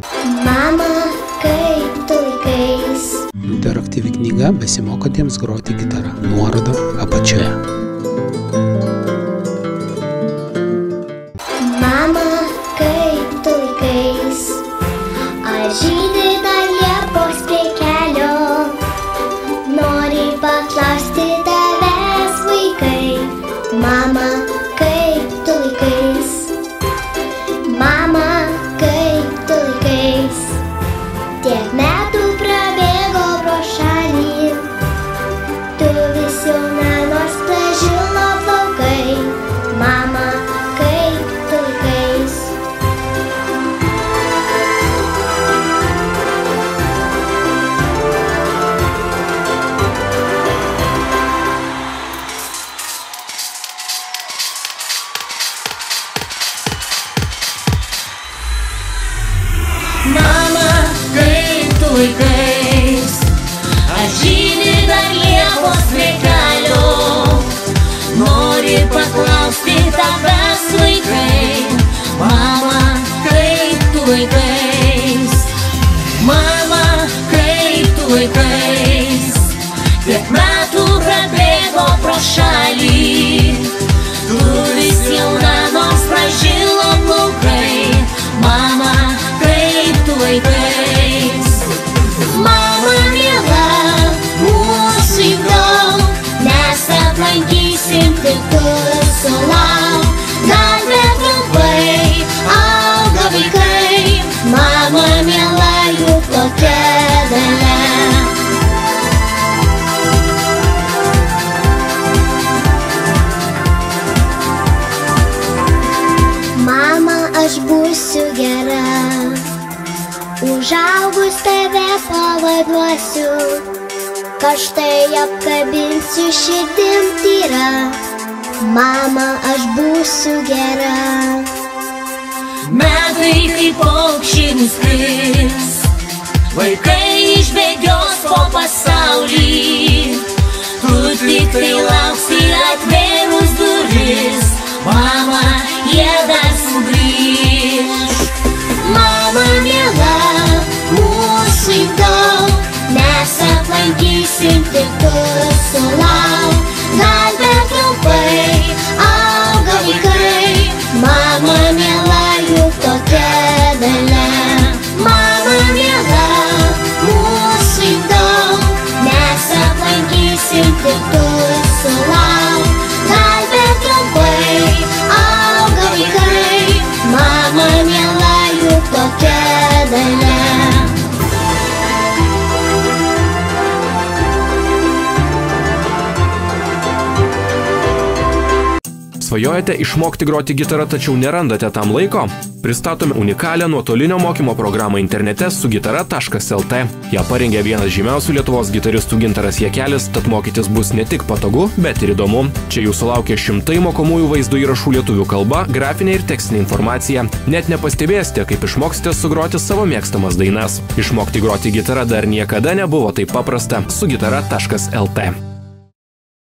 Mama, kaip tu laikais? Interaktyvi knyga besimokantiems groti gitarą. Nuoroda apačioje. Mama, kaip tu laikais? Ar žydai dar liepos prie kelio? Nori paklausti Nori paklausti tavęs vaikai, mama, kaip tu laikais, mama, aš būsiu gera. Užaugus tave pavaduosiu, kažtai apkabinsiu širdim tyra. Mama, aš būsiu gera. Metai kaip paukščiai nuskris, vaikai išbėgios po pasaulį. Tu tik tai lauksi aplankysim tik tu sulauk. Dar bet trumpai auga vaikai, mama miela, juk tokia dalia. Mama miela, mūsų įdom, mes aplankysim tik tu sulauk. Dar bet trumpai auga vaikai, mama miela, juk tokia dalia. Svajojate išmokti groti gitarą, tačiau nerandate tam laiko? Pristatome unikalią nuotolinio mokymo programą internete su gitara.lt. Ja parengė vienas žymiausių Lietuvos gitaristų Gintaras Jekelis, tad mokytis bus ne tik patogu, bet ir įdomu. Čia jūsų laukia šimtai mokomųjų vaizdo įrašų lietuvių kalba, grafinė ir tekstinė informacija. Net nepastebėsite, kaip išmoksite sugroti savo mėgstamas dainas. Išmokti groti gitarą dar niekada nebuvo taip paprasta su gitara.lt.